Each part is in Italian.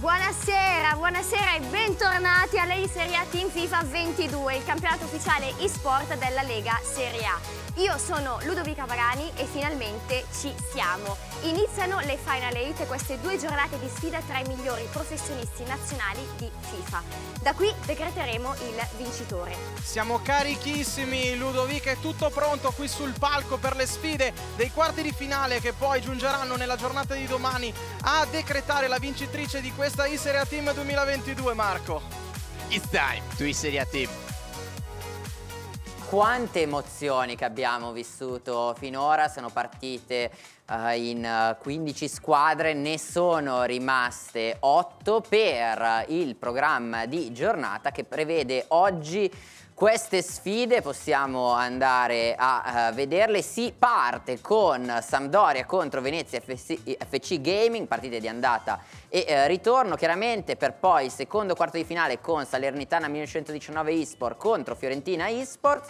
Buonasera, buonasera e bentornati alla Serie A Team FIFA 22, il campionato ufficiale e-sport della Lega Serie A. Io sono Ludovica Pagani e finalmente ci siamo. Iniziano le Final 8, queste due giornate di sfida tra i migliori professionisti nazionali di FIFA. Da qui decreteremo il vincitore. Siamo carichissimi, Ludovica è tutto pronto qui sul palco per le sfide dei quarti di finale che poi giungeranno nella giornata di domani a decretare la vincitrice di questa Iseria Team 2022, Marco. It's time to Iseria Team quante emozioni che abbiamo vissuto finora, sono partite uh, in 15 squadre, ne sono rimaste 8 per il programma di giornata che prevede oggi queste sfide possiamo andare a uh, vederle. Si parte con Sampdoria contro Venezia FC, FC Gaming, partite di andata e uh, ritorno chiaramente per poi il secondo quarto di finale con Salernitana 1919 eSport contro Fiorentina eSports.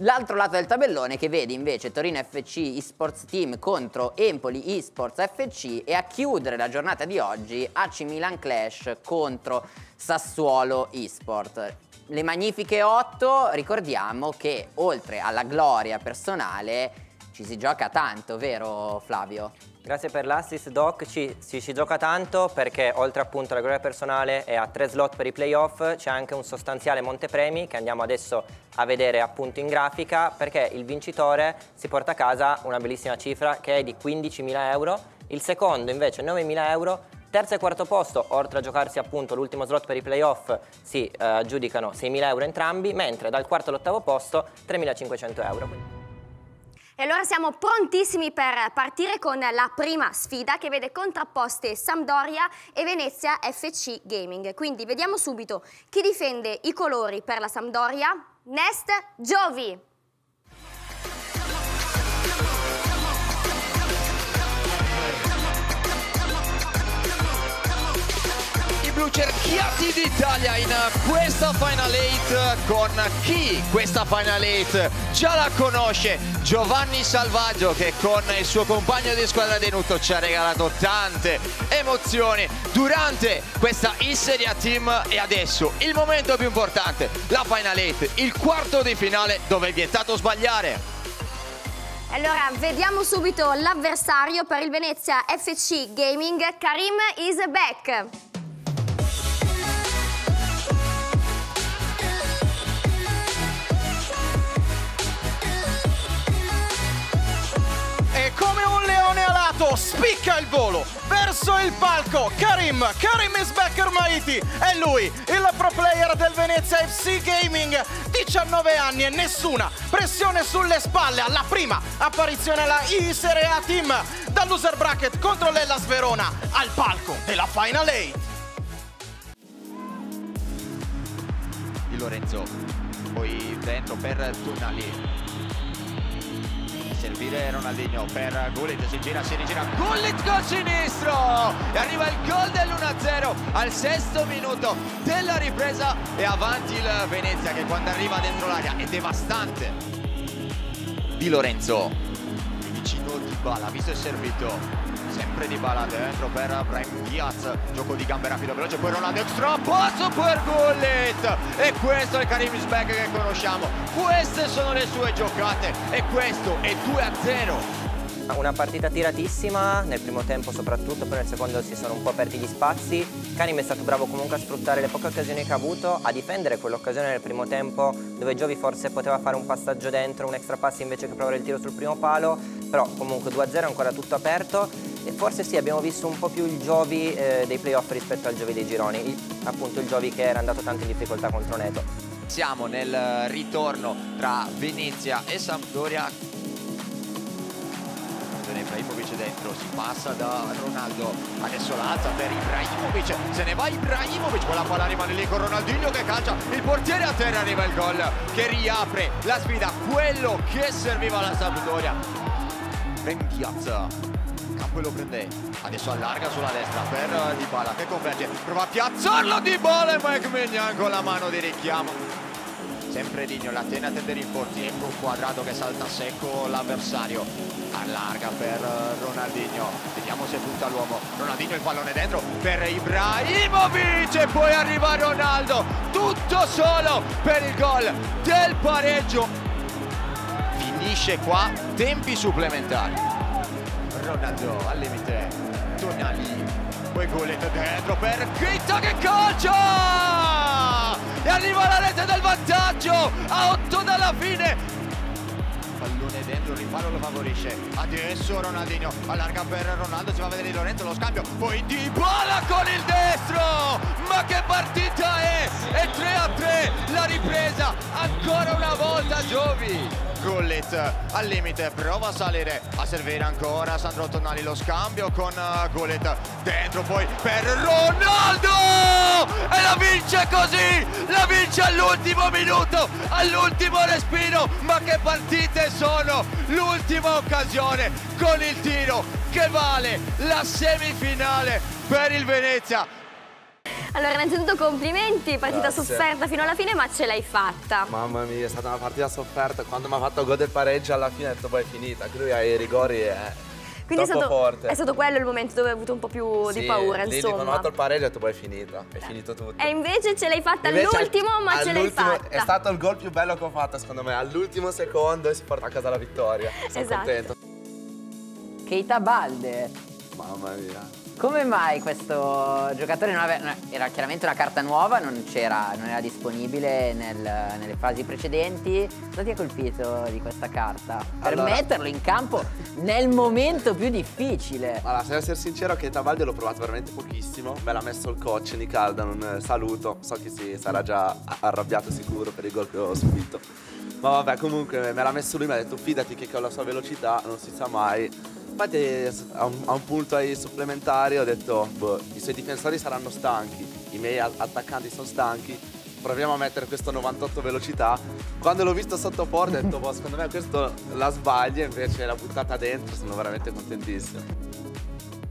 L'altro lato del tabellone che vede invece Torino FC eSports Team contro Empoli eSports FC e a chiudere la giornata di oggi AC Milan Clash contro Sassuolo eSport. Le magnifiche 8 ricordiamo che oltre alla gloria personale ci si gioca tanto, vero Flavio? Grazie per l'assist Doc, ci, ci, si gioca tanto perché oltre appunto alla gloria personale e a tre slot per i playoff. C'è anche un sostanziale montepremi che andiamo adesso a vedere appunto in grafica perché il vincitore si porta a casa una bellissima cifra che è di 15.000 euro, il secondo invece 9.000 euro, terzo e quarto posto oltre a giocarsi appunto l'ultimo slot per i playoff si eh, aggiudicano 6.000 euro entrambi mentre dal quarto all'ottavo posto 3.500 euro. E allora siamo prontissimi per partire con la prima sfida che vede contrapposte Sampdoria e Venezia FC Gaming. Quindi vediamo subito chi difende i colori per la Sampdoria. Nest Giovi. Blu cerchiati d'Italia in questa Final 8 con chi questa Final 8 già la conosce? Giovanni Salvaggio che con il suo compagno di squadra Denuto ci ha regalato tante emozioni durante questa Isseria Team. E adesso il momento più importante la Final 8 il quarto di finale dove è vietato sbagliare. Allora, vediamo subito l'avversario per il Venezia FC Gaming, Karim is spicca il volo verso il palco. Karim, Karim Isbecker Maiti è lui, il pro player del Venezia FC Gaming. 19 anni e nessuna pressione sulle spalle alla prima apparizione alla I-Serie A Team. Da loser bracket contro l'Ellas Verona al palco della Final 8 Di Lorenzo poi dentro per Tunali servire Ronaldinho per Gullit, si gira, si rigira, Gullit col sinistro! E arriva il gol dell'1-0 al sesto minuto della ripresa e avanti il Venezia che quando arriva dentro l'area è devastante. Di Lorenzo. Vicino di Bala, visto il servito sempre di Bala dentro per Brahim Diaz. Gioco di gambe rapido veloce poi Ronaldo extra passo per Gullit. E questo è il Karim Isbek che conosciamo. Queste sono le sue giocate e questo è 2 a 0 una partita tiratissima, nel primo tempo soprattutto, poi nel secondo si sono un po' aperti gli spazi. Karim è stato bravo comunque a sfruttare le poche occasioni che ha avuto, a difendere quell'occasione nel primo tempo dove Giovi forse poteva fare un passaggio dentro, un extra pass invece che provare il tiro sul primo palo, però comunque 2-0 è ancora tutto aperto e forse sì abbiamo visto un po' più il Giovi eh, dei playoff rispetto al Giovi dei gironi, il, appunto il Giovi che era andato tanto in difficoltà contro Neto. Siamo nel ritorno tra Venezia e Sampdoria Ibrahimovic dentro, si passa da Ronaldo, adesso l'alza per Ibrahimovic, se ne va Ibrahimovic, con la palla rimane lì con Ronaldinho che calcia, il portiere a terra arriva il gol che riapre la sfida, quello che serviva alla Sampdoria. Ben Diaz Campo lo prende adesso allarga sulla destra per Dybala che converge prova a piazzarlo Dybala e Mike Mignan con la mano di richiamo sempre Digno, la tiene a tendere in porti, ecco un quadrato che salta secco l'avversario, allarga per Ronaldinho, vediamo se punta l'uomo, Ronaldinho il pallone dentro per Ibrahimovic e poi arriva Ronaldo, tutto solo per il gol del pareggio, finisce qua, tempi supplementari, Ronaldo al limite, Tonali, poi Gullit dentro per Keita che calcia! E arriva la rete del vantaggio a 8 dalla fine. Pallone dentro, il riparo lo favorisce. Adesso Ronaldinho allarga per Ronaldo, si va a vedere Lorenzo lo scambio. Poi Di Bala con il destro! Ma che partita è! E 3 a 3 la ripresa, ancora una volta Giovi. Gullit al limite, prova a salire, a servire ancora Sandro Tonali lo scambio con uh, Gullit dentro poi per Ronaldo e la vince così, la vince all'ultimo minuto, all'ultimo respiro, ma che partite sono, l'ultima occasione con il tiro che vale la semifinale per il Venezia. Allora, innanzitutto complimenti, partita Grazie. sofferta fino alla fine, ma ce l'hai fatta. Mamma mia, è stata una partita sofferta. Quando mi ha fatto gol del pareggio alla fine ho detto poi è finita. Che lui ai rigori è Quindi è troppo stato, forte. è stato quello il momento dove hai avuto un po' più di Sì, paura, lì, insomma. quando ho fatto il pareggio ho detto poi è finita. È finito tutto. E invece ce l'hai fatta all'ultimo, ma ce l'hai fatta. È stato il gol più bello che ho fatto secondo me. All'ultimo secondo e si porta a casa la vittoria. Sono Esatto. contento. Keita Balde. Mamma mia. Come mai questo giocatore non aveva, era chiaramente una carta nuova, non c'era, non era disponibile nel- nelle fasi precedenti. Cosa ti ha colpito di questa carta? Per Allora- metterlo in campo nel momento più difficile. Allora, se devo essere sincero, che Tavaldi l'ho provato veramente pochissimo. Me l'ha messo il coach Nicalda, un saluto. So che si sarà già arrabbiato sicuro per il gol che ho subito. Ma vabbè, comunque me l'ha messo lui, mi ha detto fidati che con la sua velocità non si sa mai. Infatti a un, a un punto ai supplementari ho detto, boh, i suoi difensori saranno stanchi, i miei attaccanti sono stanchi, proviamo a mettere questo 98 velocità. Quando l'ho visto sotto porta ho detto, boh, secondo me questo la sbaglia, invece l'ha buttata dentro, sono veramente contentissimo.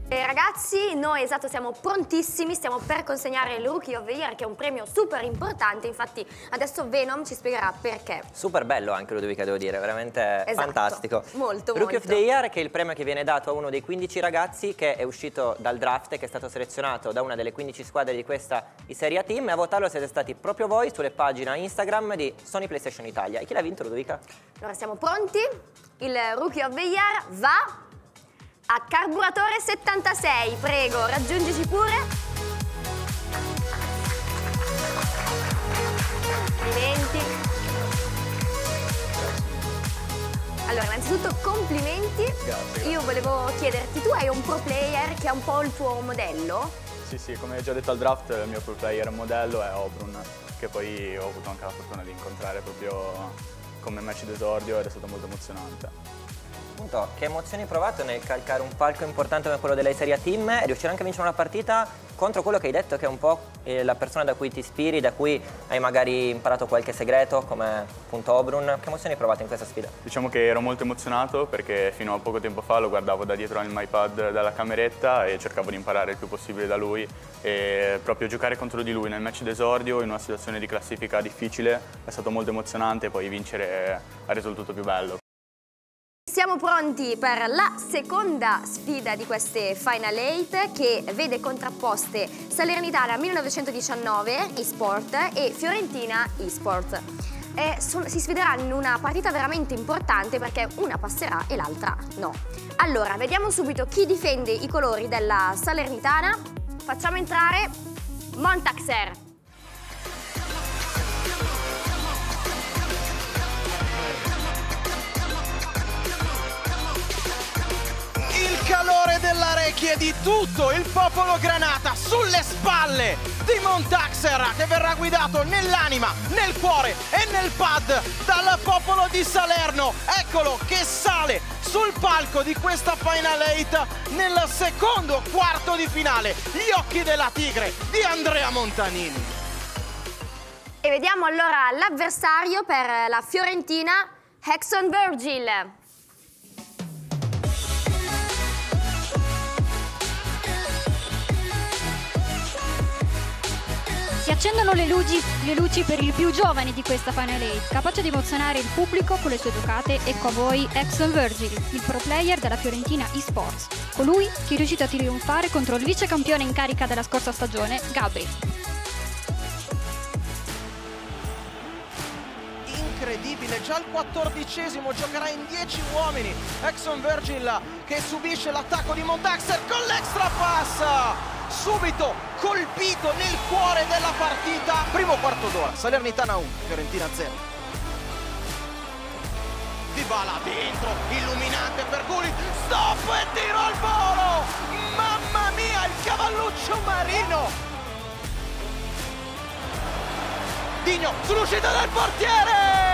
E ragazzi, noi esatto siamo prontissimi, stiamo per consegnare il Rookie of the Year che è un premio super importante, infatti adesso Venom ci spiegherà perché. Super bello anche Ludovica, devo dire, veramente Esatto. fantastico. Molto, Rookie of molto. the Year, che è il premio che viene dato a uno dei 15 ragazzi che è uscito dal draft e che è stato selezionato da una delle 15 squadre di questa Serie A Team e a votarlo siete stati proprio voi sulle pagine Instagram di Sony PlayStation Italia. E chi l'ha vinto Ludovica? Allora siamo pronti? Il Rookie of the Year va a Carburatore 76, prego, raggiungici pure. Complimenti. Allora, innanzitutto complimenti. Grazie, Io volevo chiederti, tu hai un pro player che è un po' il tuo modello? Sì, sì, come già detto al draft, il mio pro player modello è Obrun, che poi ho avuto anche la fortuna di incontrare proprio come match d'esordio ed è stato molto emozionante. Appunto, che emozioni hai provato nel calcare un palco importante come quello della Serie A Team e riuscire anche a vincere una partita contro quello che hai detto che è un po' eh, la persona da cui ti ispiri, da cui hai magari imparato qualche segreto come appunto Obrun. Che emozioni hai provato in questa sfida? Diciamo che ero molto emozionato perché fino a poco tempo fa lo guardavo da dietro al iPad dalla cameretta e cercavo di imparare il più possibile da lui e proprio giocare contro di lui nel match d'esordio in una situazione di classifica difficile è stato molto emozionante e poi vincere ha reso il tutto più bello. Siamo pronti per la seconda sfida di queste Final 8 che vede contrapposte Salernitana 1919 eSport e Fiorentina eSport. Eh, si sfideranno in una partita veramente importante perché una passerà e l'altra no. Allora, vediamo subito chi difende i colori della Salernitana. Facciamo entrare Montaxer. Calore dell'Are chiedi tutto il popolo granata sulle spalle di Montaxer che verrà guidato nell'anima, nel cuore e nel pad dal popolo di Salerno. Eccolo che sale sul palco di questa Final 8 nel secondo quarto di finale. Gli occhi della tigre di Andrea Montanini. E vediamo allora l'avversario per la Fiorentina, Hexon Virgil. Si accendono le luci, le luci per il più giovane di questa Final 8, capace di emozionare il pubblico con le sue giocate, ecco a voi Exxon Virgil, il pro player della Fiorentina eSports, colui che è riuscito a trionfare contro il vice campione in carica della scorsa stagione, Gabri. incredibile, già il quattordicesimo giocherà in 10 uomini, Exxon Virgil che subisce l'attacco di Montaxer con l'extra pass, subito colpito nel cuore della partita, primo quarto d'ora, Salernitana 1, Fiorentina 0. Dybala dentro, illuminante per Gullit, stop e tiro al volo! Mamma mia, il cavalluccio marino! Digno sull'uscita del portiere!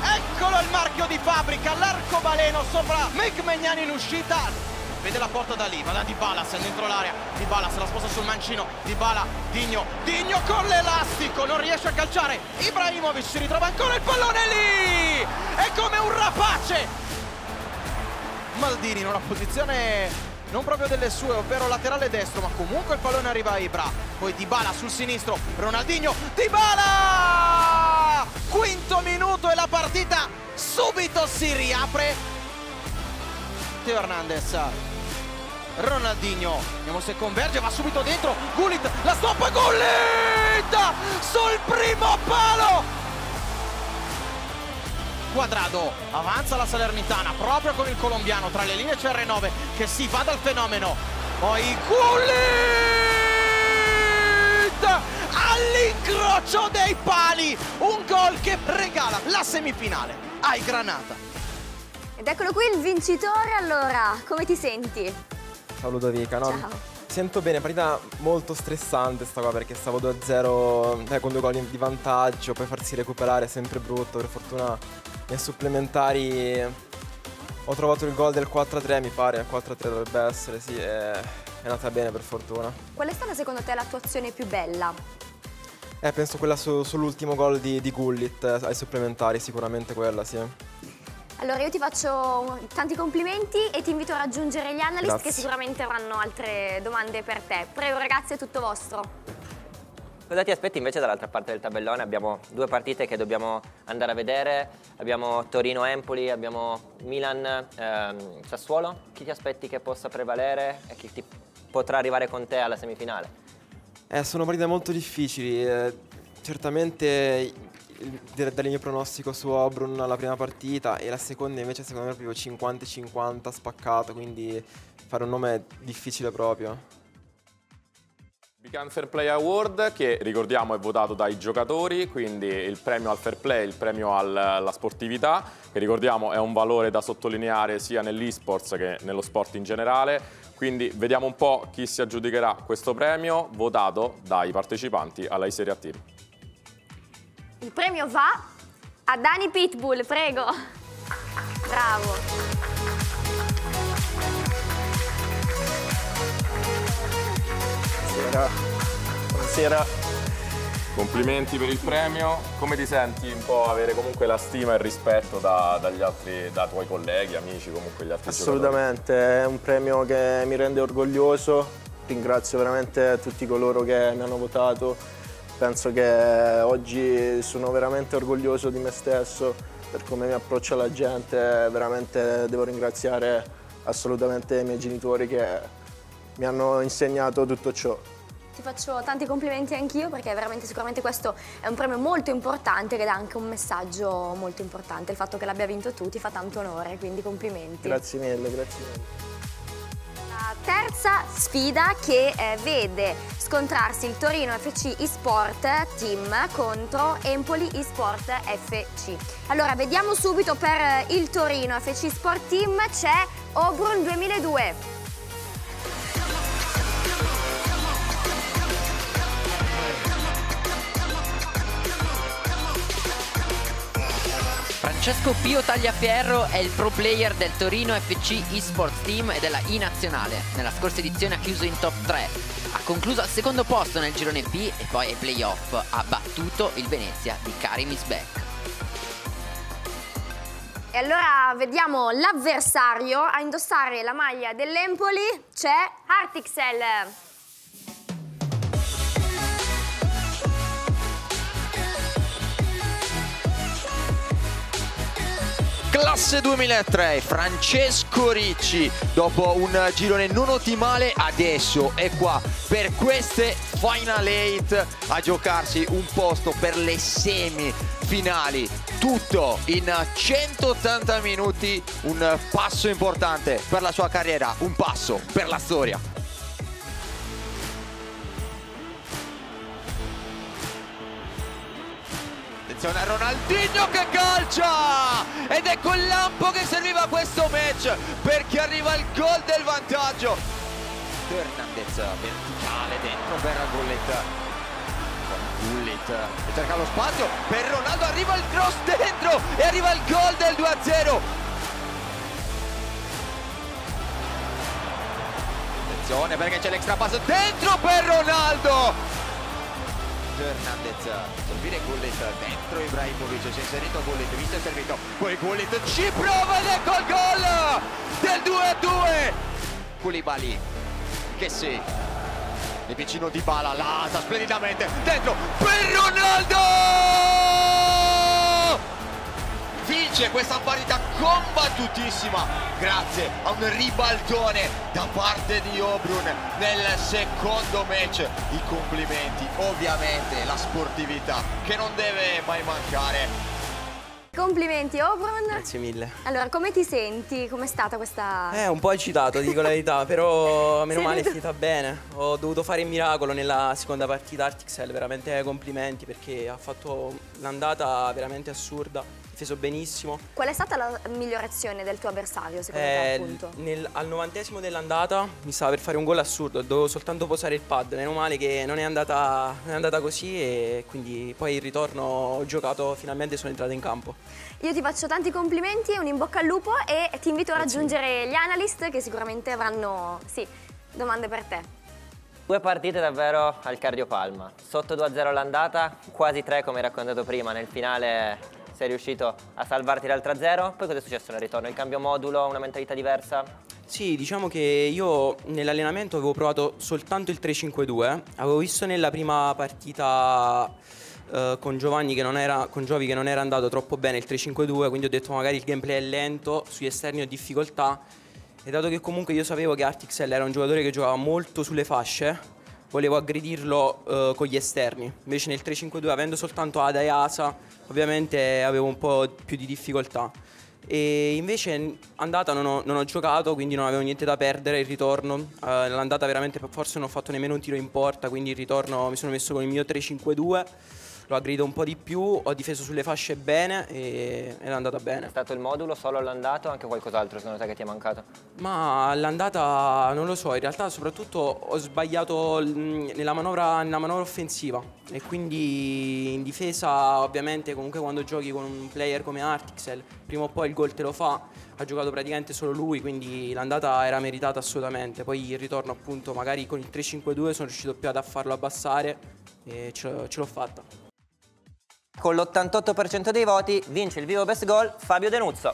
Eccolo il marchio di fabbrica, l'arcobaleno sopra Mecmegnani in uscita. Vede la porta da lì, va da Dybala, se dentro l'area. Dybala se la sposta sul mancino. Dybala, Digno, Digno con l'elastico, non riesce a calciare. Ibrahimovic si ritrova ancora il pallone lì! È come un rapace! Maldini in una posizione non proprio delle sue, ovvero laterale destro, ma comunque il pallone arriva a Ibra. Poi Dybala sul sinistro, Ronaldinho, Dybala! Quinto minuto e la partita subito si riapre. Teo Hernandez. Ronaldinho, vediamo se converge, va subito dentro, Gullit, la stoppa Gullit! Sul primo palo! Quadrado avanza la Salernitana proprio con il colombiano tra le linee c'è R9 che si va dal fenomeno poi Gullit all'incrocio dei pali un gol che regala la semifinale ai Granata ed eccolo qui il vincitore allora come ti senti? Ciao Ludovica no? Ciao Sento bene, partita molto stressante sta qua perché stavo 2-0 eh, con due gol di vantaggio, poi farsi recuperare è sempre brutto, per fortuna nei supplementari ho trovato il gol del 4-3 mi pare, 4-3 dovrebbe essere, sì, è, è andata bene per fortuna. Qual è stata secondo te l'attuazione più bella? Eh, penso quella su, sull'ultimo gol di, di Gullit eh, ai supplementari, sicuramente quella, sì. Allora io ti faccio tanti complimenti e ti invito a raggiungere gli analyst Grazie. che sicuramente avranno altre domande per te. Prego ragazzi, è tutto vostro. Cosa ti aspetti invece dall'altra parte del tabellone? Abbiamo due partite che dobbiamo andare a vedere, abbiamo Torino-Empoli, abbiamo Milan-Sassuolo. Chi ti aspetti che possa prevalere e chi ti potrà arrivare con te alla semifinale? Eh, sono partite molto difficili, eh, certamente il- dal mio pronostico su Obrun alla prima partita e la seconda invece secondo me è proprio 50-50 spaccato, quindi fare un nome difficile proprio. Beacon Fair Play Award che ricordiamo è votato dai giocatori, quindi il premio al fair play, il premio al- alla sportività, che ricordiamo è un valore da sottolineare sia nell'esports che nello sport in generale. Quindi vediamo un po' chi si aggiudicherà questo premio votato dai partecipanti alla I-Serie A Team. Il premio va a Dani Pitbull, prego. Bravo. Buonasera. Buonasera. Complimenti per il premio. Come ti senti un po' avere comunque la stima e il rispetto da- dagli altri, da tuoi colleghi, amici, comunque gli altri giocatori? Assolutamente, è un premio che mi rende orgoglioso. Ringrazio veramente tutti coloro che mi hanno votato. Penso che oggi sono veramente orgoglioso di me stesso per come mi approccio alla gente. Veramente devo ringraziare assolutamente i miei genitori che mi hanno insegnato tutto ciò. Ti faccio tanti complimenti anch'io perché veramente sicuramente questo è un premio molto importante che dà anche un messaggio molto importante. Il fatto che l'abbia vinto tu ti fa tanto onore, quindi complimenti. Grazie mille, grazie mille. Terza sfida che eh, vede scontrarsi il Torino FC eSport Team contro Empoli eSport FC. Allora, vediamo subito per eh, il Torino FC eSport Team c'è Obrun 2002. Francesco Pio Tagliaferro è il pro player del Torino FC eSports Team e della I Nazionale. Nella scorsa edizione ha chiuso in top 3. Ha concluso al secondo posto nel girone B e poi ai playoff ha battuto il Venezia di Karim Isbek. E allora vediamo l'avversario a indossare la maglia dell'Empoli c'è Artixel. Classe 2003, Francesco Ricci, dopo un girone non ottimale, adesso è qua per queste Final 8 a giocarsi un posto per le semifinali. Tutto in 180 minuti, un passo importante per la sua carriera, un passo per la storia. A Ronaldinho che calcia! Ed è quel lampo che serviva a questo match perché arriva il gol del vantaggio. Fernandez verticale dentro per Gullit. Gullit cerca lo spazio per Ronaldo, arriva il cross dentro e arriva il gol del 2-0. Attenzione perché c'è l'extra pass dentro per Ronaldo. Fernandez servire Gullit dentro Ibrahimovic si è inserito Gullit visto e servito. Poi Gullit ci prova ed ecco il gol del 2-2 Koulibaly che sì il vicino di Bala lasa splendidamente dentro per Ronaldo vince questa partita combattutissima grazie a un ribaltone da parte di Obrun nel secondo match. I complimenti, ovviamente la sportività che non deve mai mancare. Complimenti Obrun. Grazie mille. Allora, come ti senti? Com'è stata questa... Eh, un po' eccitato, dico la verità, però meno male è finita bene. Ho dovuto fare il miracolo nella seconda partita Artixel, veramente complimenti perché ha fatto l'andata veramente assurda difeso benissimo. Qual è stata la migliore azione del tuo avversario secondo eh, te appunto? Nel, al novantesimo dell'andata mi stava per fare un gol assurdo, dovevo soltanto posare il pad, meno male che non è andata, non è andata così e quindi poi il ritorno ho giocato, finalmente sono entrato in campo. Io ti faccio tanti complimenti, un in bocca al lupo e ti invito a raggiungere gli analyst che sicuramente avranno sì, domande per te. Due partite davvero al cardiopalma, sotto 2-0 l'andata, quasi 3 come raccontato prima, nel finale sei riuscito a salvarti l'1-0, poi cosa è successo nel ritorno? Il cambio modulo, una mentalità diversa? Sì, diciamo che io nell'allenamento avevo provato soltanto il 3-5-2, avevo visto nella prima partita eh, con Giovanni che non era, con Giovi che non era andato troppo bene il 3-5-2, quindi ho detto magari il gameplay è lento, sugli esterni ho difficoltà e dato che comunque io sapevo che Artixel era un giocatore che giocava molto sulle fasce, volevo aggredirlo uh, con gli esterni. Invece nel 3-5-2 avendo soltanto Ada e Asa, ovviamente avevo un po' più di difficoltà. E invece andata non ho, non ho giocato, quindi non avevo niente da perdere. Il ritorno, uh, l'andata veramente forse non ho fatto nemmeno un tiro in porta, quindi il ritorno mi sono messo con il mio 3-5-2 l'ho aggredito un po' di più, ho difeso sulle fasce bene e è andata bene. È stato il modulo solo all'andato o anche qualcos'altro secondo te che ti è mancato? Ma all'andata non lo so, in realtà soprattutto ho sbagliato nella manovra, nella manovra offensiva e quindi in difesa ovviamente comunque quando giochi con un player come Artixel prima o poi il gol te lo fa, ha giocato praticamente solo lui quindi l'andata era meritata assolutamente, poi il ritorno appunto magari con il 3-5-2 sono riuscito più ad farlo abbassare e ce l'ho fatta. Con l'88% dei voti vince il vivo best goal Fabio Denuzzo.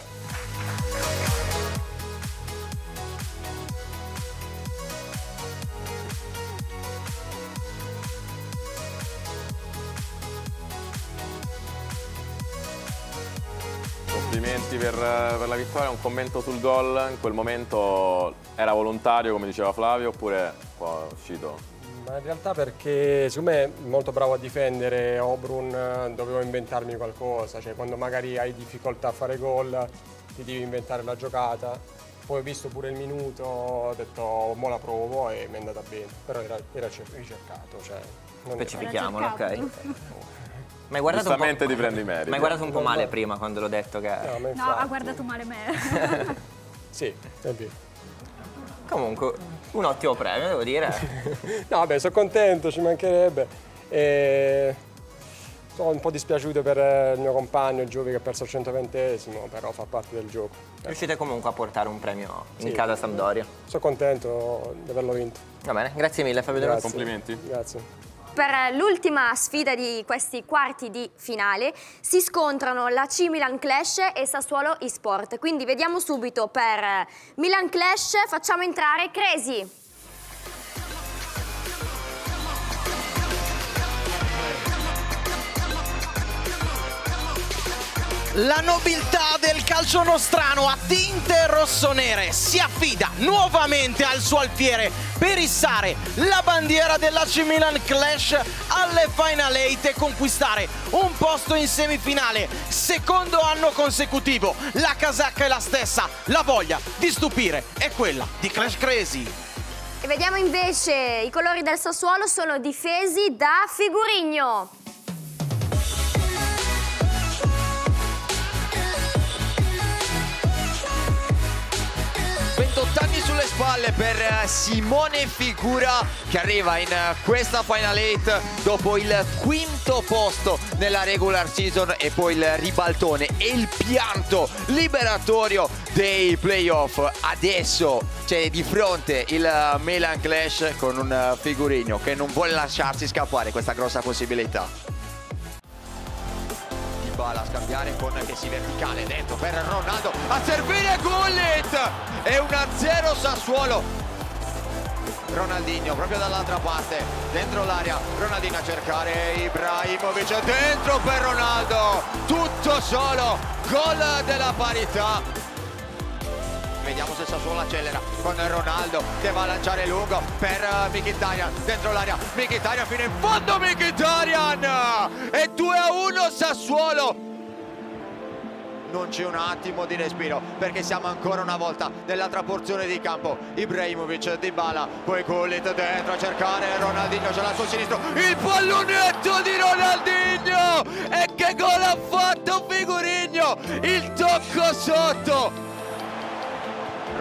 Complimenti per, per, la vittoria, un commento sul gol, in quel momento era volontario come diceva Flavio oppure poi è uscito ma in realtà perché secondo me è molto bravo a difendere Obrun, dovevo inventarmi qualcosa, cioè quando magari hai difficoltà a fare gol ti devi inventare la giocata. Poi ho visto pure il minuto, ho detto mo la provo e mi è andata bene, però era, era ricercato. Cioè, Specifichiamolo, ok. Ma hai guardato Giustamente un po', ti prendi merito. Ma hai guardato un po' male prima quando l'ho detto che... No, no ha guardato male me. sì, è vero. Comunque, un ottimo premio, devo dire. no, vabbè, sono contento, ci mancherebbe. E... Sono un po' dispiaciuto per il mio compagno Giovi che ha perso il 120esimo, però fa parte del gioco. Riuscite comunque a portare un premio in sì, casa Sampdoria. Sono contento di averlo vinto. Va bene, grazie mille Fabio De Rossi. Complimenti. Grazie. Per l'ultima sfida di questi quarti di finale si scontrano la C Milan Clash e Sassuolo eSport. Quindi vediamo subito per Milan Clash, facciamo entrare Cresi. La nobiltà del calcio nostrano a tinte rossonere si affida nuovamente al suo alfiere per issare la bandiera dell'AC Milan Clash alle Final 8 e conquistare un posto in semifinale. Secondo anno consecutivo, la casacca è la stessa, la voglia di stupire è quella di Clash Crazy. E vediamo invece i colori del Sassuolo sono difesi da Figurigno. 28 anni sulle spalle per eh, Simone Figura che arriva in eh, questa Final 8 dopo il quinto posto nella regular season e poi il ribaltone e il pianto liberatorio dei playoff. Adesso c'è di fronte il eh, Milan Clash con un figurino che non vuole lasciarsi scappare questa grossa possibilità. Dybala a scambiare con Messi verticale dentro per Ronaldo a servire Gullit! E 1-0 Sassuolo. Ronaldinho proprio dall'altra parte dentro l'area. Ronaldinho a cercare Ibrahimovic dentro per Ronaldo. Tutto solo gol della parità vediamo se Sassuolo accelera con Ronaldo che va a lanciare lungo per Mkhitaryan dentro l'area. Mkhitaryan fino in fondo Mkhitaryan! E 2 a 1 Sassuolo! Non c'è un attimo di respiro perché siamo ancora una volta nell'altra porzione di campo. Ibrahimovic di bala poi Gullit dentro a cercare Ronaldinho c'è al suo sinistro. Il pallonetto di Ronaldinho! E che gol ha fatto Figurigno il tocco sotto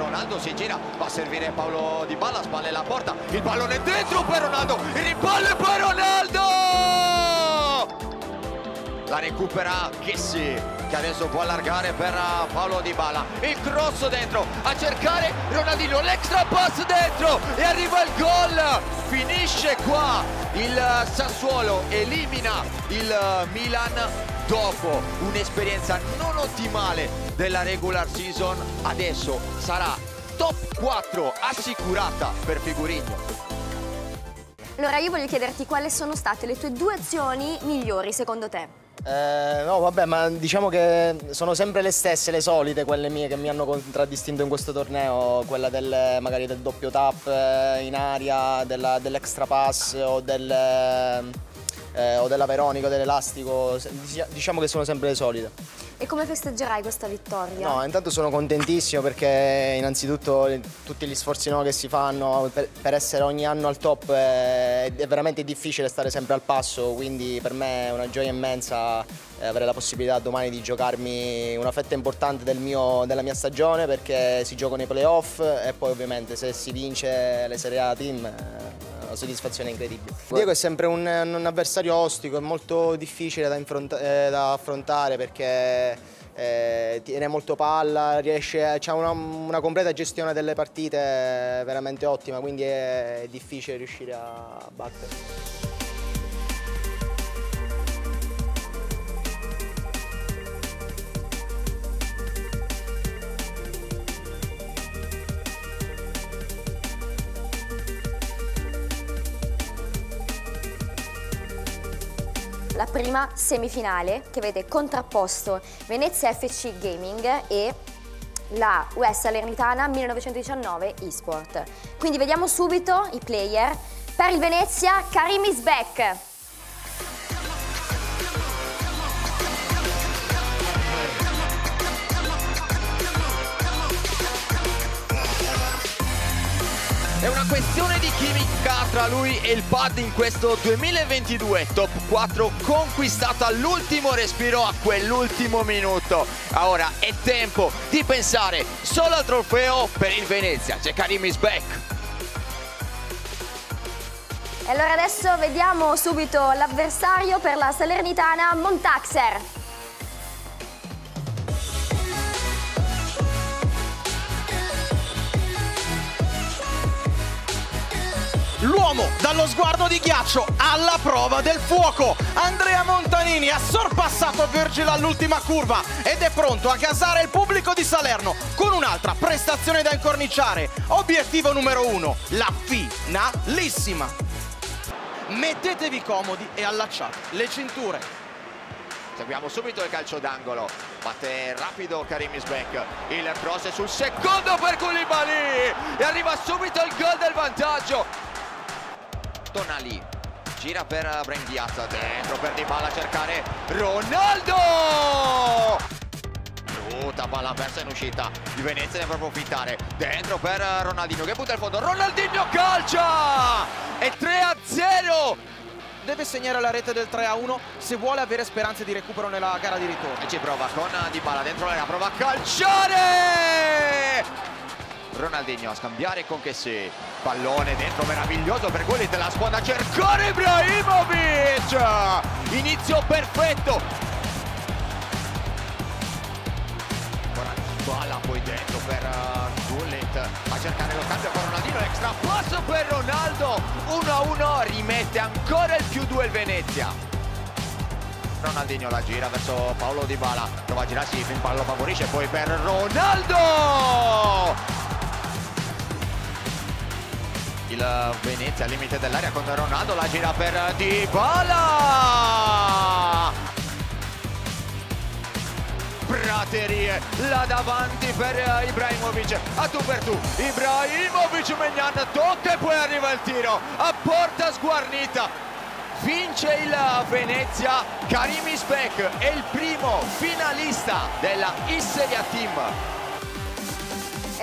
Ronaldo si gira, va a servire Paolo Di Balla, spalle la porta, il pallone dentro per Ronaldo, il rimpallo per Ronaldo! La recupera Chessi che adesso può allargare per Paolo Di Bala, il cross dentro a cercare Ronaldinho, l'extra pass dentro e arriva il gol, finisce qua il Sassuolo, elimina il Milan dopo un'esperienza non ottimale della regular season adesso sarà top 4 assicurata per Figurigno allora io voglio chiederti quali sono state le tue due azioni migliori secondo te? Eh, no, vabbè, ma diciamo che sono sempre le stesse, le solite, quelle mie che mi hanno contraddistinto in questo torneo, quella del, magari del doppio tap eh, in aria, dell'extra pass o del eh, o della Veronica o dell'Elastico, diciamo che sono sempre le solite. E come festeggerai questa vittoria? No, intanto sono contentissimo perché innanzitutto tutti gli sforzi no, che si fanno per, per, essere ogni anno al top è, è, veramente difficile stare sempre al passo, quindi per me è una gioia immensa eh, avere la possibilità domani di giocarmi una fetta importante del mio, della mia stagione perché si giocano i playoff e poi ovviamente se si vince le Serie A Team eh, una soddisfazione incredibile. Diego è sempre un, un avversario ostico, è molto difficile da, eh, da affrontare perché eh, tiene molto palla, riesce, ha una, una, completa gestione delle partite veramente ottima, quindi è, è difficile riuscire a battere. Prima semifinale che vede contrapposto Venezia FC Gaming e la US Salernitana 1919 eSport. Quindi vediamo subito i player. Per il Venezia Karim Isbek. È una questione di chimica tra lui e il pad in questo 2022 top 4 conquistata all'ultimo respiro a quell'ultimo minuto. Ora è tempo di pensare solo al trofeo per il Venezia. C'è Karim Isbek. E allora adesso vediamo subito l'avversario per la Salernitana Montaxer. L'uomo dallo sguardo di ghiaccio alla prova del fuoco. Andrea Montanini ha sorpassato Virgil all'ultima curva ed è pronto a gasare il pubblico di Salerno con un'altra prestazione da incorniciare. Obiettivo numero uno, la finalissima. Mettetevi comodi e allacciate le cinture. Seguiamo subito il calcio d'angolo. Batte rapido Karim Isbek. Il cross è sul secondo per Koulibaly. E arriva subito il gol del vantaggio. Tonali. Gira per Brahim Diaz. Dentro per Dybala a cercare Ronaldo. Brutta palla persa in uscita. Il Venezia ne può approfittare. Dentro per Ronaldinho che butta il fondo. Ronaldinho calcia! E 3 a 0 deve segnare la rete del 3 a 1 se vuole avere speranze di recupero nella gara di ritorno. E ci prova con Dybala dentro l'area, prova a calciare! Ronaldinho a scambiare con Chessé. Pallone dentro meraviglioso per Gullit, la squadra a cercare Ibrahimovic! Inizio perfetto. Palla poi dentro per Gullit a cercare lo cambio con Ronaldinho, extra passo per Ronaldo 1-1, rimette ancora il più 2 il Venezia. Ronaldinho la gira verso Paolo Di Bala, prova a girarsi, il pallo favorisce poi per Ronaldo! Il Venezia al limite dell'area con Ronaldo, la gira per Di Bala! praterie là davanti per Ibrahimovic. A tu per tu Ibrahimovic Megnan tocca e poi arriva il tiro. A porta sguarnita. Vince il Venezia Karim Isbek è il primo finalista della Isseria Team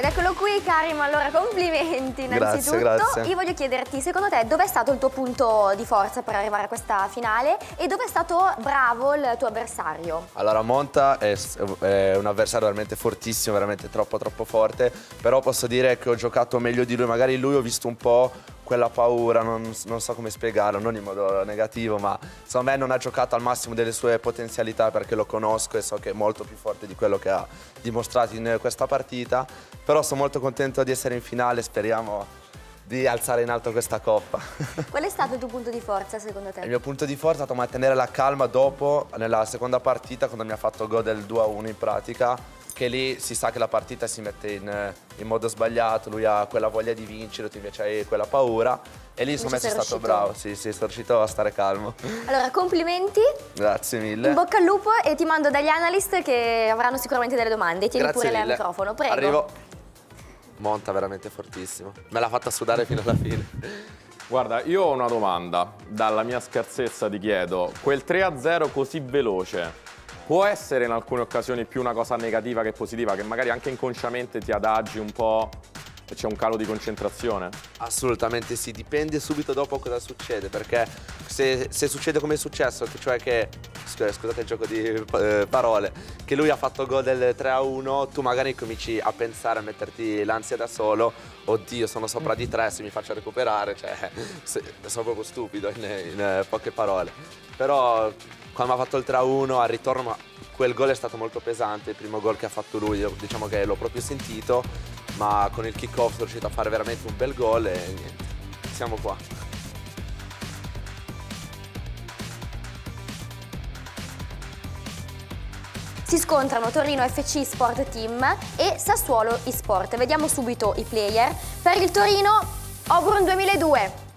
ed eccolo qui Karim, allora complimenti innanzitutto. Grazie, grazie. Io voglio chiederti, secondo te dov'è stato il tuo punto di forza per arrivare a questa finale e dove è stato bravo il tuo avversario? Allora Monta è, è, un avversario veramente fortissimo, veramente troppo troppo forte, però posso dire che ho giocato meglio di lui, magari lui ho visto un po' quella paura, non, non, so come spiegarlo, non in modo negativo, ma secondo me non ha giocato al massimo delle sue potenzialità perché lo conosco e so che è molto più forte di quello che ha dimostrato in questa partita, però sono molto contento di essere in finale, speriamo di alzare in alto questa coppa. Qual è stato il tuo punto di forza secondo te? Il mio punto di forza è stato mantenere la calma dopo, nella seconda partita, quando mi ha fatto gol del 2-1 in pratica, che lì si sa che la partita si mette in, in, modo sbagliato, lui ha quella voglia di vincere, tu invece hai quella paura e lì sono sono stato bravo, sì, sì, sono riuscito a stare calmo. Allora, complimenti. Grazie mille. In bocca al lupo e ti mando dagli analyst che avranno sicuramente delle domande. Tieni Grazie pure lei al microfono, prego. Arrivo. Monta veramente fortissimo. Me l'ha fatta sudare fino alla fine. Guarda, io ho una domanda. Dalla mia scarsezza ti chiedo, quel 3-0 così veloce può essere in alcune occasioni più una cosa negativa che positiva, che magari anche inconsciamente ti adagi un po' c'è un calo di concentrazione? Assolutamente sì, dipende subito dopo cosa succede, perché se, se succede come è successo, cioè che, scusate il gioco di eh, parole, che lui ha fatto gol del 3-1, tu magari cominci a pensare, a metterti l'ansia da solo, oddio sono sopra di 3 se mi faccio recuperare, cioè se, sono proprio stupido in, in eh, poche parole. Però quando ha fatto il 3-1 al ritorno, quel gol è stato molto pesante, il primo gol che ha fatto lui, diciamo che l'ho proprio sentito, ma con il kick-off sono riuscito a fare veramente un bel gol e niente, siamo qua. Si scontrano Torino FC Sport Team e Sassuolo eSport. Vediamo subito i player. Per il Torino, Obrun 2002.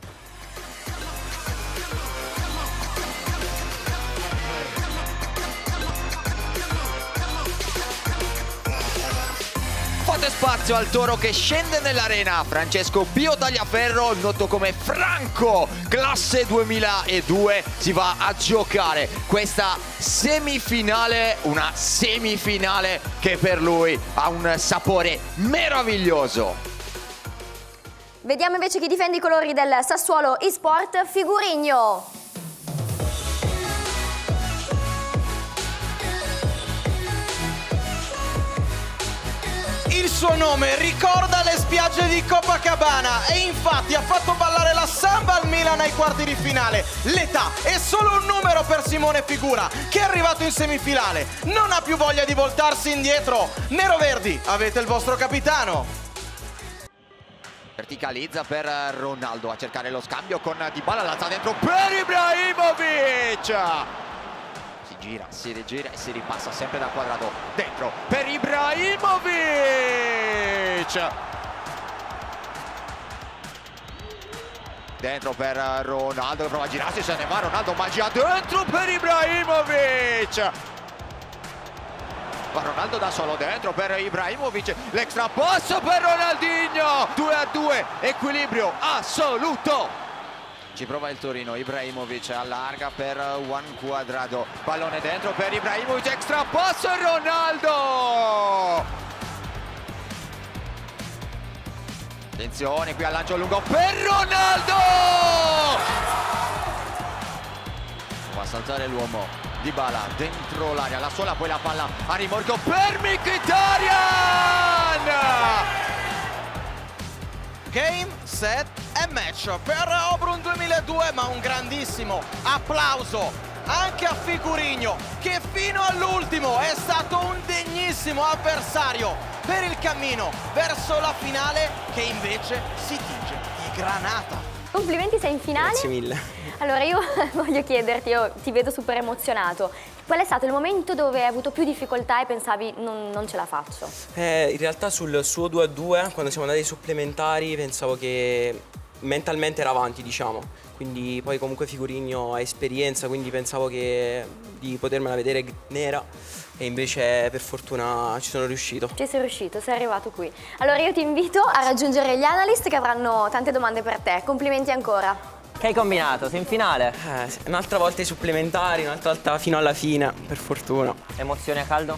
Spazio al toro che scende nell'arena. Francesco Pio Tagliaferro, noto come Franco, classe 2002, si va a giocare questa semifinale, una semifinale che per lui ha un sapore meraviglioso. Vediamo invece chi difende i colori del Sassuolo eSport, Figurigno. Il suo nome ricorda le spiagge di Copacabana e infatti ha fatto ballare la samba al Milan ai quarti di finale. L'età è solo un numero per Simone Figura che è arrivato in semifinale. Non ha più voglia di voltarsi indietro. Nero Verdi, avete il vostro capitano. Verticalizza per Ronaldo a cercare lo scambio con Dybala, lanza dentro per Ibrahimovic gira, si rigira e si ripassa sempre dal quadrato dentro. Per Ibrahimovic! Dentro per Ronaldo che prova a girarsi, se ne va. Ronaldo, magia dentro per Ibrahimovic. Va Ronaldo da solo dentro per Ibrahimovic, l'extra passo per Ronaldinho, 2 a 2, equilibrio assoluto. Ci prova il Torino, Ibrahimovic allarga per Juan Quadrado, pallone dentro per Ibrahimovic, extra passo e Ronaldo! Attenzione qui al lancio lungo per Ronaldo! Va a saltare l'uomo di Bala dentro l'area, la sola poi la palla a rimorchio per Mkhitaryan! Game, set e match per Obrun 2002, ma un grandissimo applauso anche a Figurigno che fino all'ultimo è stato un degnissimo avversario per il cammino verso la finale che invece si tinge di granata. Complimenti, sei in finale. Grazie mille. Allora io voglio chiederti, io ti vedo super emozionato, qual è stato il momento dove hai avuto più difficoltà e pensavi non, non ce la faccio? Eh, in realtà sul suo 2 a 2, quando siamo andati ai supplementari, pensavo che mentalmente era avanti, diciamo. Quindi poi comunque Figurigno ha esperienza, quindi pensavo che di potermela vedere nera e invece per fortuna ci sono riuscito. Ci sei riuscito, sei arrivato qui. Allora io ti invito a raggiungere gli analyst che avranno tante domande per te. Complimenti ancora. Che hai combinato? Sei in finale? Eh, un'altra volta i supplementari, un'altra volta fino alla fine, per fortuna. Emozioni a caldo?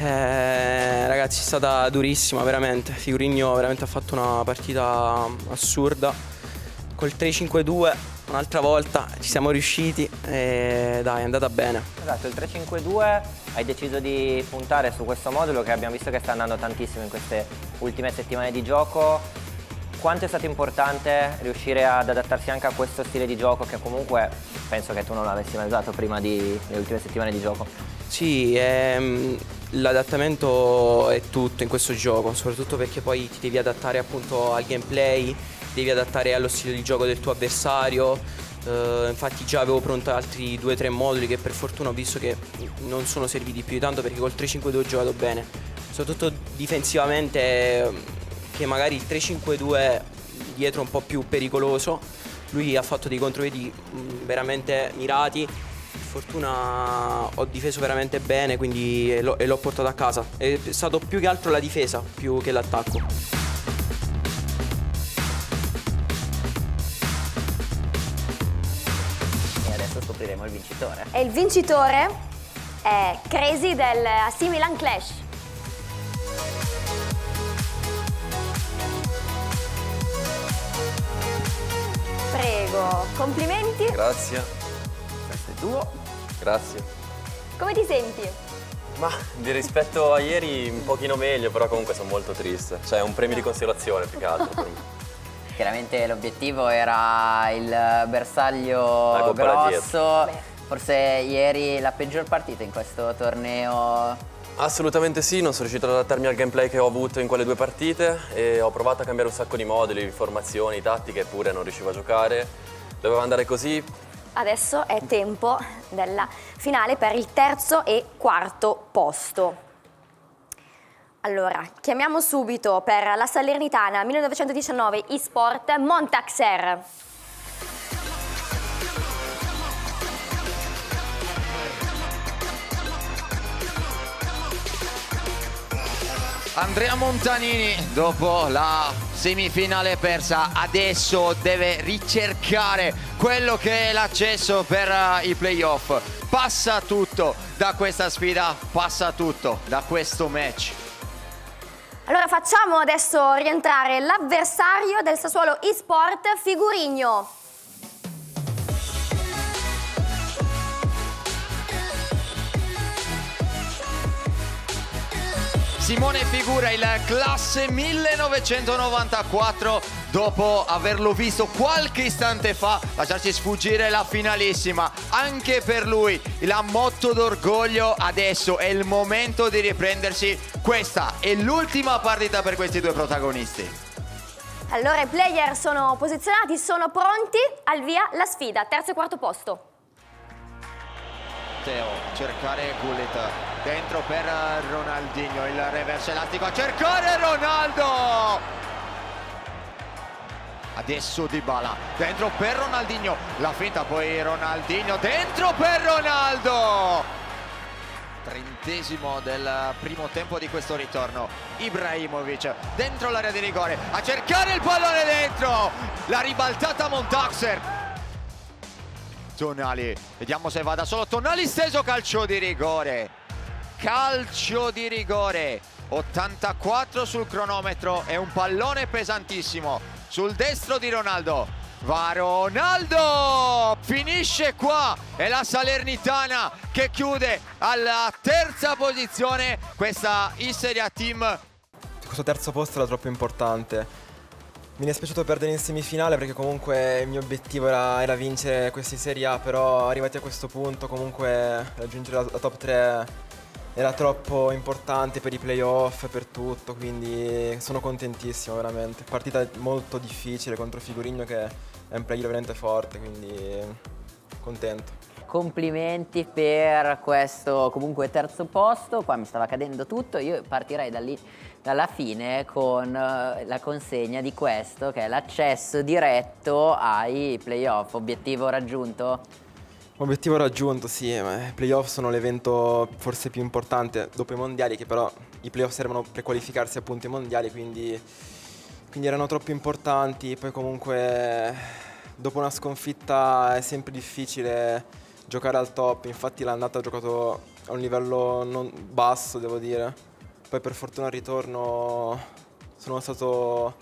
Eh, ragazzi è stata durissima veramente, Figurigno veramente ha fatto una partita assurda, col 3-5-2 un'altra volta ci siamo riusciti e dai è andata bene. Esatto, il 3-5-2 hai deciso di puntare su questo modulo che abbiamo visto che sta andando tantissimo in queste ultime settimane di gioco. Quanto è stato importante riuscire ad adattarsi anche a questo stile di gioco che comunque penso che tu non l'avessi mai usato prima delle ultime settimane di gioco? Sì, ehm, l'adattamento è tutto in questo gioco, soprattutto perché poi ti devi adattare appunto al gameplay, devi adattare allo stile di gioco del tuo avversario. Eh, infatti già avevo pronto altri 2-3 moduli che per fortuna ho visto che non sono serviti più di tanto perché col 3-5-2 ho giocato bene. Soprattutto difensivamente che magari il 3-5-2 dietro è un po' più pericoloso. Lui ha fatto dei controvedi mh, veramente mirati fortuna ho difeso veramente bene quindi e l'ho, e l'ho portato a casa. È stato più che altro la difesa più che l'attacco. E adesso scopriremo il vincitore. E il vincitore è Crazy del AC Milan Clash. Prego, complimenti. Grazie. Tuo. Grazie. Come ti senti? Ma di rispetto a ieri un pochino meglio, però comunque sono molto triste. Cioè è un premio di consolazione più che altro per me. Chiaramente l'obiettivo era il bersaglio grosso. Forse ieri la peggior partita in questo torneo. Assolutamente sì, non sono riuscito ad adattarmi al gameplay che ho avuto in quelle due partite e ho provato a cambiare un sacco di moduli, formazioni, tattiche, eppure non riuscivo a giocare. Doveva andare così, Adesso è tempo della finale per il terzo e quarto posto. Allora, chiamiamo subito per la Salernitana 1919 eSport Montaxer. Andrea Montanini dopo la semifinale persa adesso deve ricercare quello che è l'accesso per eh, i playoff. Passa tutto da questa sfida, passa tutto da questo match. Allora facciamo adesso rientrare l'avversario del Sassuolo eSport Figurigno. Simone Figura, il classe 1994, dopo averlo visto qualche istante fa, lasciarci sfuggire la finalissima. Anche per lui la motto d'orgoglio adesso è il momento di riprendersi. Questa è l'ultima partita per questi due protagonisti. Allora i player sono posizionati, sono pronti, al via la sfida, terzo e quarto posto. Teo, cercare Gullit dentro per Ronaldinho, il reverso elastico a cercare Ronaldo! adesso Di Bala dentro per Ronaldinho la finta poi Ronaldinho dentro per Ronaldo trentesimo del primo tempo di questo ritorno Ibrahimovic dentro l'area di rigore a cercare il pallone dentro la ribaltata Montaxer Tonali vediamo se va da solo Tonali steso calcio di rigore. Calcio di rigore. 84 sul cronometro e un pallone pesantissimo. Sul destro di Ronaldo. Va Ronaldo! Finisce qua. È la Salernitana che chiude alla terza posizione questa in Serie A Team. Questo terzo posto era troppo importante mi è dispiaciuto perdere in semifinale perché comunque il mio obiettivo era, era vincere questi Serie A però arrivati a questo punto comunque raggiungere la, la top 3 era troppo importante per i playoff, per tutto, quindi sono contentissimo veramente. Partita molto difficile contro Figurigno che è un player veramente forte, quindi contento. Complimenti per questo comunque terzo posto, qua mi stava cadendo tutto, io partirei da lì, dalla fine con eh, la consegna di questo che è l'accesso diretto ai playoff, obiettivo raggiunto? Obiettivo raggiunto, sì, i playoff sono l'evento forse più importante dopo i mondiali, che però i playoff servono per qualificarsi appunto ai mondiali, quindi, quindi erano troppo importanti, poi comunque dopo una sconfitta è sempre difficile giocare al top, infatti l'andata ha giocato a un livello non basso, devo dire, poi per fortuna ritorno sono stato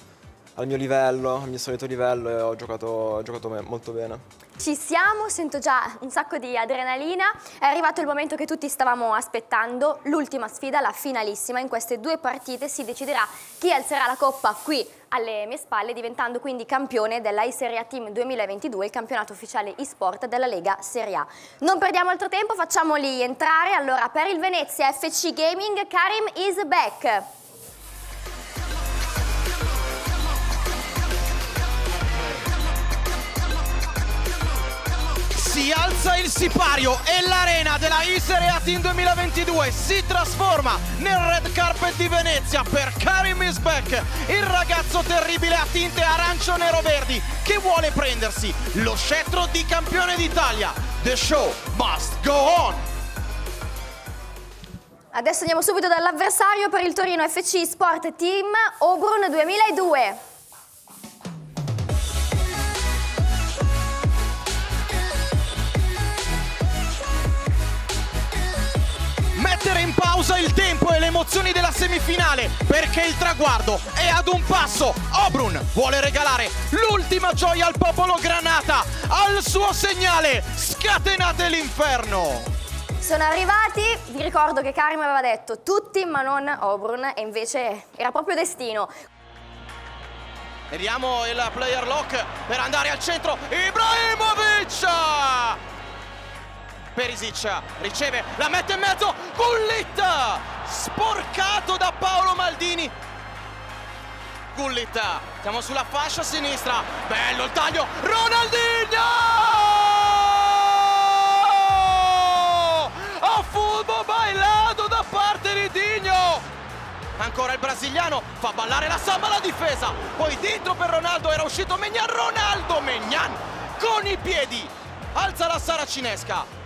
al mio livello, al mio solito livello e ho giocato, ho giocato molto bene. Ci siamo, sento già un sacco di adrenalina, è arrivato il momento che tutti stavamo aspettando, l'ultima sfida, la finalissima, in queste due partite si deciderà chi alzerà la coppa qui alle mie spalle, diventando quindi campione della iSerie A Team 2022, il campionato ufficiale eSport della Lega Serie A. Non perdiamo altro tempo, facciamoli entrare, allora per il Venezia FC Gaming, Karim is back. Alza il sipario e l'arena della Isere A Team 2022 si trasforma nel red carpet di Venezia per Karim Isbek, il ragazzo terribile a tinte arancio nero verdi che vuole prendersi lo scettro di campione d'Italia. The show must go on! Adesso andiamo subito dall'avversario per il Torino FC Sport Team Obrun 2002. Mettere in pausa il tempo e le emozioni della semifinale perché il traguardo è ad un passo. Obrun vuole regalare l'ultima gioia al popolo Granata. Al suo segnale, scatenate l'inferno. Sono arrivati, vi ricordo che Karim aveva detto tutti ma non Obrun e invece era proprio destino. Vediamo il player lock per andare al centro, Ibrahimovic! Perisic riceve, la mette in mezzo, Gullit sporcato da Paolo Maldini. Gullit, siamo sulla fascia sinistra, bello il taglio, Ronaldinho! A football bailato da parte di Digno! Ancora il brasiliano, fa ballare la samba la difesa, poi dentro per Ronaldo era uscito Megnan, Ronaldo Megnan con i piedi, alza la saracinesca,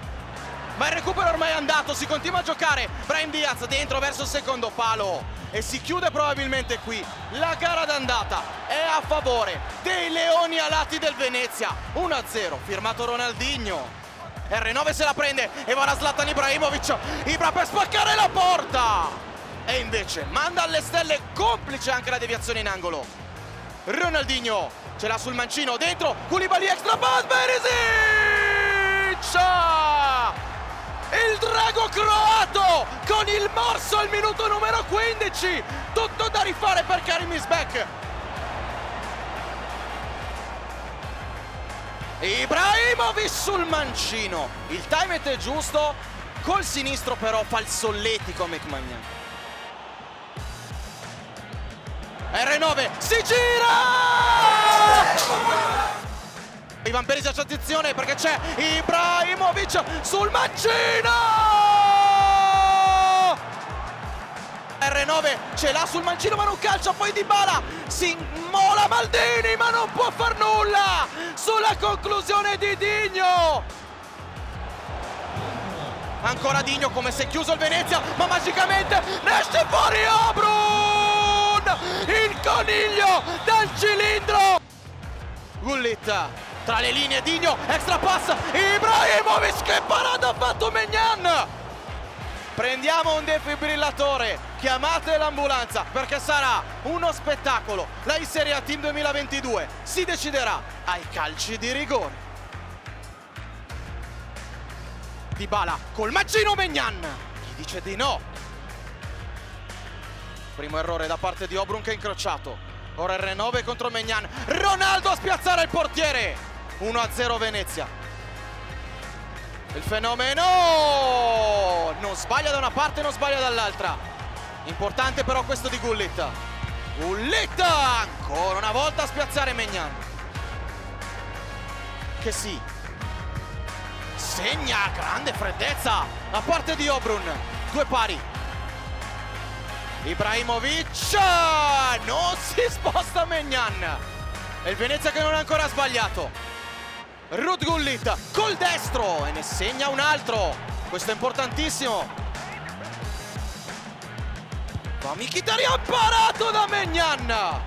ma il recupero ormai è andato, si continua a giocare, Brian Diaz dentro verso il secondo palo e si chiude probabilmente qui. La gara d'andata è a favore dei Leoni Alati del Venezia, 1-0, firmato Ronaldinho. R9 se la prende e va la Zlatan Ibrahimovic, Ibra per spaccare la porta! E invece manda alle stelle, complice anche la deviazione in angolo. Ronaldinho ce l'ha sul mancino, dentro, Koulibaly extra pass, Perisic! Il drago croato con il morso al minuto numero 15 tutto da rifare per Karim Isbek. Ibrahimovic sul mancino. Il time è giusto. Col sinistro però fa il solletico McMahon. R9 si gira Ivan Perisic attenzione perché c'è Ibrahimovic sul mancino R9 ce l'ha sul mancino ma non calcia, poi Di Bala si immola Maldini ma non può far nulla sulla conclusione di Digno. Ancora Digno come se chiuso il Venezia, ma magicamente esce fuori Obrun! Il coniglio dal cilindro! Gullit tra le linee Digno, extra pass, Ibrahimovic che parata ha fatto Megnan! Prendiamo un defibrillatore, chiamate l'ambulanza perché sarà uno spettacolo. La Serie A Team 2022 si deciderà ai calci di rigore. Dybala col mancino Megnan. Chi dice di no? Primo errore da parte di Obrun che è incrociato. Ora R9 contro Megnan. Ronaldo a spiazzare il portiere. 1-0 Venezia. Il fenomeno non sbaglia da una parte, non sbaglia dall'altra. Importante però questo di Gullit. Gullit ancora una volta a spiazzare Megnan. Che sì, segna, grande freddezza da parte di Obrun, due pari. Ibrahimovic, non si sposta Megnan. E il Venezia che non ha ancora sbagliato. Gullit col destro e ne segna un altro. Questo è importantissimo. Va Mkhitaryan parato da Megnan.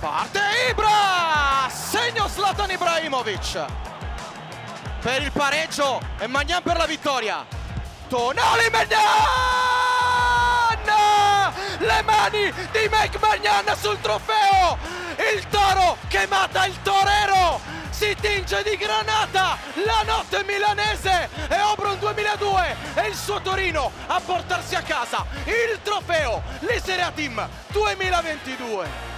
Parte Ibra! Segno Zlatan Ibrahimovic. Per il pareggio e Magnan per la vittoria. Tonali Magnan! Le mani di Mike Magnan sul trofeo! Il toro che mata il torero! Si tinge di granata la notte milanese e Obrun 2002 è il suo Torino a portarsi a casa il trofeo l'Iseria Team 2022.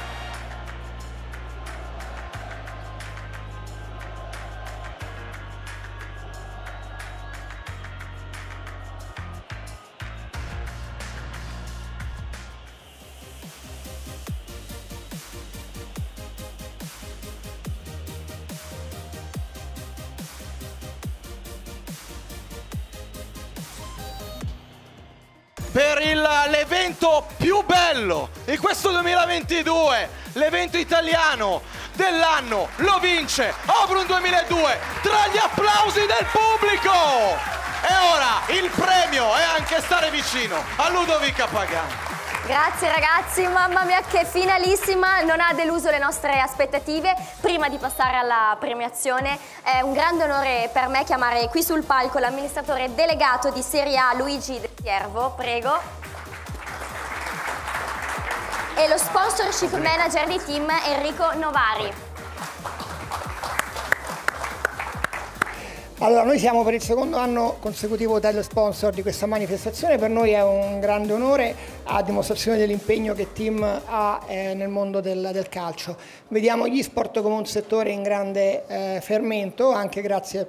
L'evento più bello di questo 2022, l'evento italiano dell'anno, lo vince Obrun 2002 tra gli applausi del pubblico. E ora il premio è anche stare vicino a Ludovica Pagani. Grazie ragazzi, mamma mia che finalissima, non ha deluso le nostre aspettative. Prima di passare alla premiazione è un grande onore per me chiamare qui sul palco l'amministratore delegato di Serie A Luigi De Siervo, prego. E lo sponsorship manager di team Enrico Novari. Allora, noi siamo per il secondo anno consecutivo title sponsor di questa manifestazione, per noi è un grande onore a dimostrazione dell'impegno che Team ha eh, nel mondo del, del, calcio. Vediamo gli sport come un settore in grande eh, fermento, anche grazie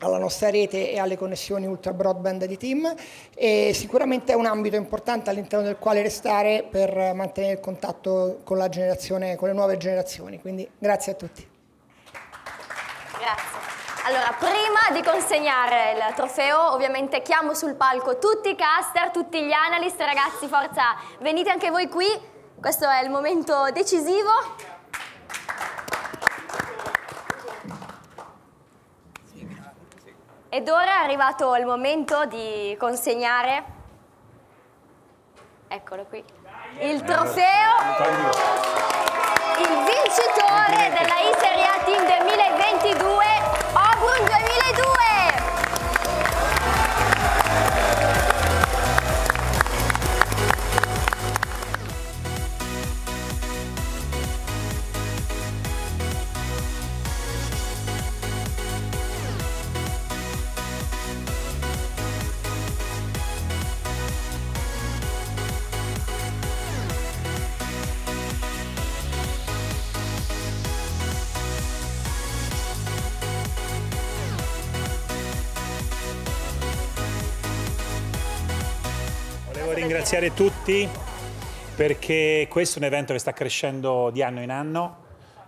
alla nostra rete e alle connessioni ultra broadband di Team e sicuramente è un ambito importante all'interno del quale restare per mantenere il contatto con, con le nuove generazioni. Quindi grazie a tutti. Grazie. Allora, prima di consegnare il trofeo, ovviamente chiamo sul palco tutti i caster, tutti gli analyst. Ragazzi, forza, venite anche voi qui. Questo è il momento decisivo. Ed ora è arrivato il momento di consegnare, eccolo qui, il trofeo, il vincitore della I-Serie A Team 2022 Obrun 2002! Ringraziare tutti perché questo è un evento che sta crescendo di anno in anno.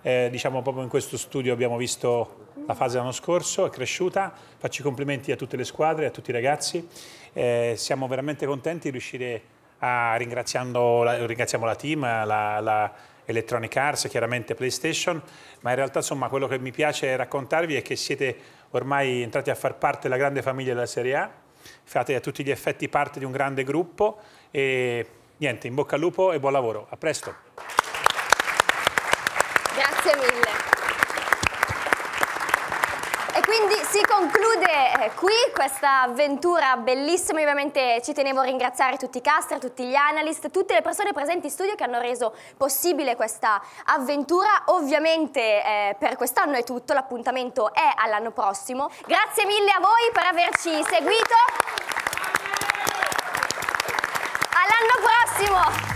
Eh, diciamo proprio in questo studio abbiamo visto la fase dell'anno scorso, è cresciuta, faccio i complimenti a tutte le squadre, a tutti i ragazzi, eh, siamo veramente contenti di riuscire a, ringraziando la, ringraziamo la team, la, la Electronic Arts, chiaramente PlayStation, ma in realtà insomma quello che mi piace raccontarvi è che siete ormai entrati a far parte della grande famiglia della Serie A, fate a tutti gli effetti parte di un grande gruppo e niente, in bocca al lupo e buon lavoro, a presto! Grazie mille. E quindi si conclude eh, qui questa avventura bellissima, ovviamente ci tenevo a ringraziare tutti i caster, tutti gli analyst, tutte le persone presenti in studio che hanno reso possibile questa avventura. Ovviamente eh, per quest'anno è tutto, l'appuntamento è all'anno prossimo. Grazie mille a voi per averci seguito. All'anno prossimo!